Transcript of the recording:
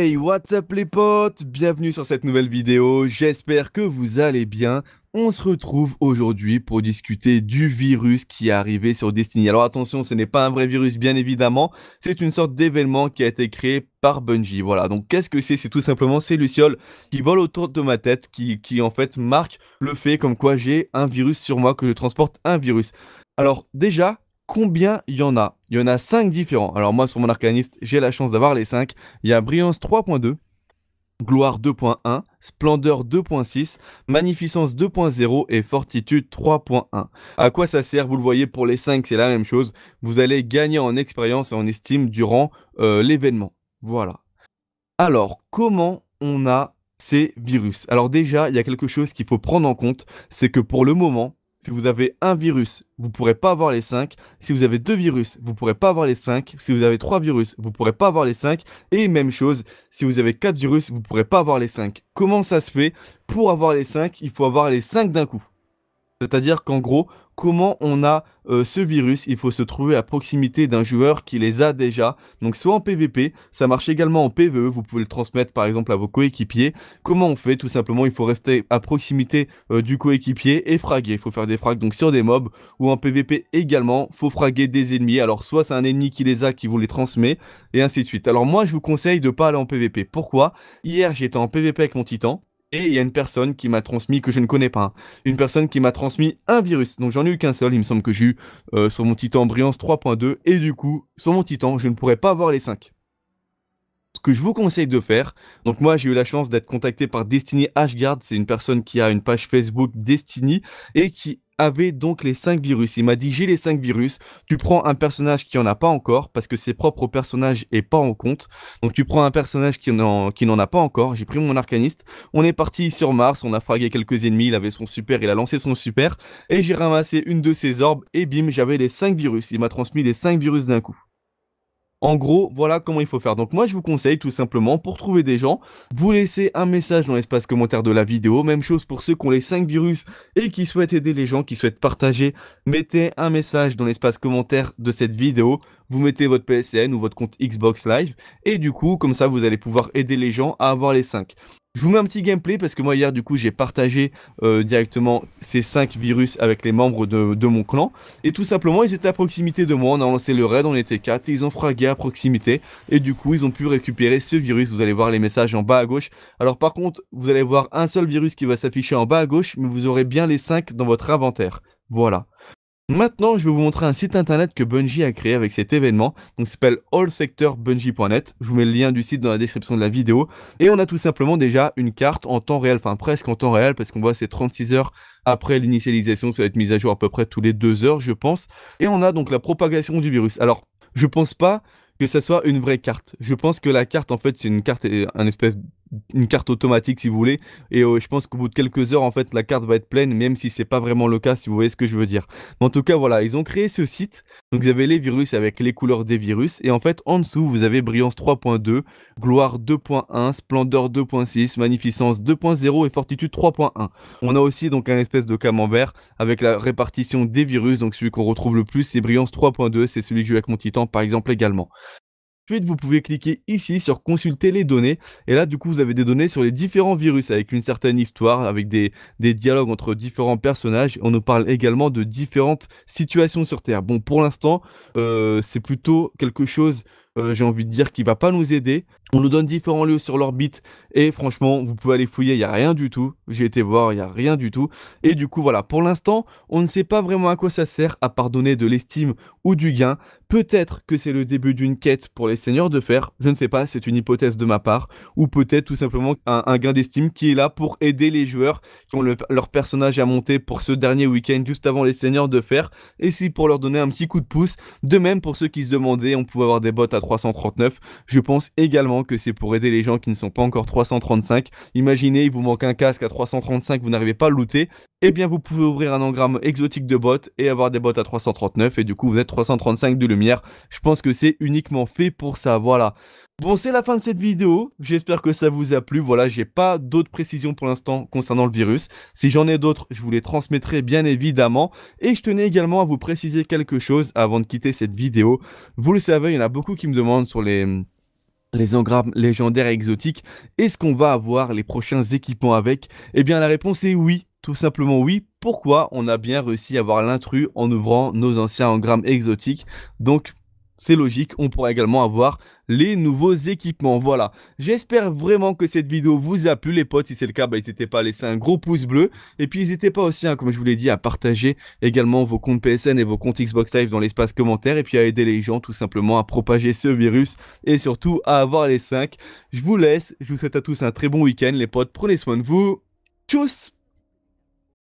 Hey, what's up les potes? Bienvenue sur cette nouvelle vidéo, j'espère que vous allez bien. On se retrouve aujourd'hui pour discuter du virus qui est arrivé sur Destiny. Alors attention, ce n'est pas un vrai virus bien évidemment, c'est une sorte d'événement qui a été créé par Bungie. Voilà, donc qu'est-ce que c'est? C'est tout simplement ces lucioles qui volent autour de ma tête, qui, qui en fait marquent le fait comme quoi j'ai un virus sur moi, que je transporte un virus. Alors déjà, combien il y en a? Il y en a 5 différents. Alors moi sur mon arcaniste, j'ai la chance d'avoir les 5. Il y a Brillance 3.2, Gloire 2.1, Splendeur 2.6, Magnificence 2.0 et Fortitude 3.1. À quoi ça sert Vous le voyez pour les 5, c'est la même chose. Vous allez gagner en expérience et en estime durant euh, l'événement. Voilà. Alors, comment on a ces virus? Alors déjà, il y a quelque chose qu'il faut prendre en compte, c'est que pour le moment, si vous avez un virus, vous ne pourrez pas avoir les 5. Si vous avez deux virus, vous ne pourrez pas avoir les 5. Si vous avez trois virus, vous ne pourrez pas avoir les 5. Et même chose, si vous avez quatre virus, vous ne pourrez pas avoir les 5. Comment ça se fait? Pour avoir les 5, il faut avoir les 5 d'un coup. C'est-à-dire qu'en gros, comment on a euh, ce virus Il faut se trouver à proximité d'un joueur qui les a déjà. Donc soit en PVP, ça marche également en PVE, vous pouvez le transmettre par exemple à vos coéquipiers. Comment on fait? Tout simplement, il faut rester à proximité euh, du coéquipier et fraguer. Il faut faire des frags donc sur des mobs ou en PVP également, faut fraguer des ennemis. Alors soit c'est un ennemi qui les a, qui vous les transmet et ainsi de suite. Alors moi, je vous conseille de pas aller en PVP. Pourquoi? Hier, j'étais en PVP avec mon titan. Et il y a une personne qui m'a transmis, que je ne connais pas, hein, une personne qui m'a transmis un virus. Donc j'en ai eu qu'un seul, il me semble que j'ai eu euh, sur mon Titan Brillance 3.2. Et du coup, sur mon Titan, je ne pourrais pas avoir les 5. Que je vous conseille de faire, donc moi j'ai eu la chance d'être contacté par Destiny Ashgard, c'est une personne qui a une page Facebook Destiny et qui avait donc les 5 virus. Il m'a dit j'ai les 5 virus, tu prends un personnage qui en a pas encore parce que c'est propre au personnage et pas en compte. Donc tu prends un personnage qui n'en qui a pas encore, j'ai pris mon arcaniste, on est parti sur Mars, on a fragué quelques ennemis, il avait son super, il a lancé son super. Et j'ai ramassé une de ses orbes et bim, j'avais les 5 virus. Il m'a transmis les 5 virus d'un coup. En gros, voilà comment il faut faire. Donc moi, je vous conseille tout simplement, pour trouver des gens, vous laissez un message dans l'espace commentaire de la vidéo. Même chose pour ceux qui ont les 5 virus et qui souhaitent aider les gens, qui souhaitent partager. Mettez un message dans l'espace commentaire de cette vidéo. Vous mettez votre PSN ou votre compte Xbox Live. Et du coup, comme ça, vous allez pouvoir aider les gens à avoir les 5. Je vous mets un petit gameplay parce que moi hier du coup j'ai partagé euh, directement ces 5 virus avec les membres de, mon clan et tout simplement ils étaient à proximité de moi, on a lancé le raid, on était 4 et ils ont fragué à proximité et du coup ils ont pu récupérer ce virus, vous allez voir les messages en bas à gauche. Alors par contre vous allez voir un seul virus qui va s'afficher en bas à gauche mais vous aurez bien les 5 dans votre inventaire. Voilà. Maintenant, je vais vous montrer un site internet que Bungie a créé avec cet événement. Donc, s'appelle allsectorbungie.net. Je vous mets le lien du site dans la description de la vidéo. Et on a tout simplement déjà une carte en temps réel, enfin presque en temps réel, parce qu'on voit c'est 36 heures après l'initialisation. Ça va être mise à jour à peu près tous les 2 heures, je pense. Et on a donc la propagation du virus. Alors, je pense pas que ça soit une vraie carte. Je pense que la carte, en fait, c'est une carte, un espèce une carte automatique si vous voulez. Et euh, je pense qu'au bout de quelques heures en fait la carte va être pleine même si c'est pas vraiment le cas si vous voyez ce que je veux dire. Mais en tout cas voilà ils ont créé ce site. Donc vous avez les virus avec les couleurs des virus. Et en fait en dessous vous avez brillance 3.2 gloire 2.1 splendeur 2.6 magnificence 2.0 et fortitude 3.1 on a aussi donc un espèce de camembert avec la répartition des virus. Donc celui qu'on retrouve le plus c'est brillance 3.2 c'est celui que joue avec mon titan par exemple également Ensuite, vous pouvez cliquer ici sur consulter les données. Et là, du coup, vous avez des données sur les différents virus avec une certaine histoire, avec des, dialogues entre différents personnages. On nous parle également de différentes situations sur Terre. Bon, pour l'instant, euh, c'est plutôt quelque chose euh, j'ai envie de dire, qui va pas nous aider. On nous donne différents lieux sur l'orbite et franchement, vous pouvez aller fouiller, il n'y a rien du tout. J'ai été voir, il n'y a rien du tout. Et du coup, voilà, pour l'instant, on ne sait pas vraiment à quoi ça sert, à part donner de l'estime ou du gain. Peut-être que c'est le début d'une quête pour les seigneurs de fer, je ne sais pas, c'est une hypothèse de ma part. Ou peut-être tout simplement un, gain d'estime qui est là pour aider les joueurs qui ont leur personnage à monter pour ce dernier week-end juste avant les seigneurs de fer. Et si pour leur donner un petit coup de pouce. De même pour ceux qui se demandaient, on pouvait avoir des bots à 339. Je pense également que c'est pour aider les gens qui ne sont pas encore 335. Imaginez, il vous manque un casque à 335, vous n'arrivez pas à le looter. Eh bien, vous pouvez ouvrir un engramme exotique de bots et avoir des bots à 339 et du coup, vous êtes 335 de lumière. Je pense que c'est uniquement fait pour ça. Voilà. Bon, c'est la fin de cette vidéo. J'espère que ça vous a plu. Voilà, j'ai pas d'autres précisions pour l'instant concernant le virus. Si j'en ai d'autres, je vous les transmettrai bien évidemment. Et je tenais également à vous préciser quelque chose avant de quitter cette vidéo. Vous le savez, il y en a beaucoup qui me demandent sur les engrammes légendaires exotiques. Est-ce qu'on va avoir les prochains équipements avec? Eh bien la réponse est oui, tout simplement oui. Pourquoi On a bien réussi à avoir l'intrus en ouvrant nos anciens engrammes exotiques? Donc c'est logique, on pourra également avoir les nouveaux équipements. Voilà, j'espère vraiment que cette vidéo vous a plu les potes. Si c'est le cas, bah, n'hésitez pas à laisser un gros pouce bleu. Et puis n'hésitez pas aussi, hein, comme je vous l'ai dit, à partager également vos comptes PSN et vos comptes Xbox Live dans l'espace commentaire. Et puis à aider les gens tout simplement à propager ce virus et surtout à avoir les 5. Je vous laisse, je vous souhaite à tous un très bon week-end les potes. Prenez soin de vous. Tchuss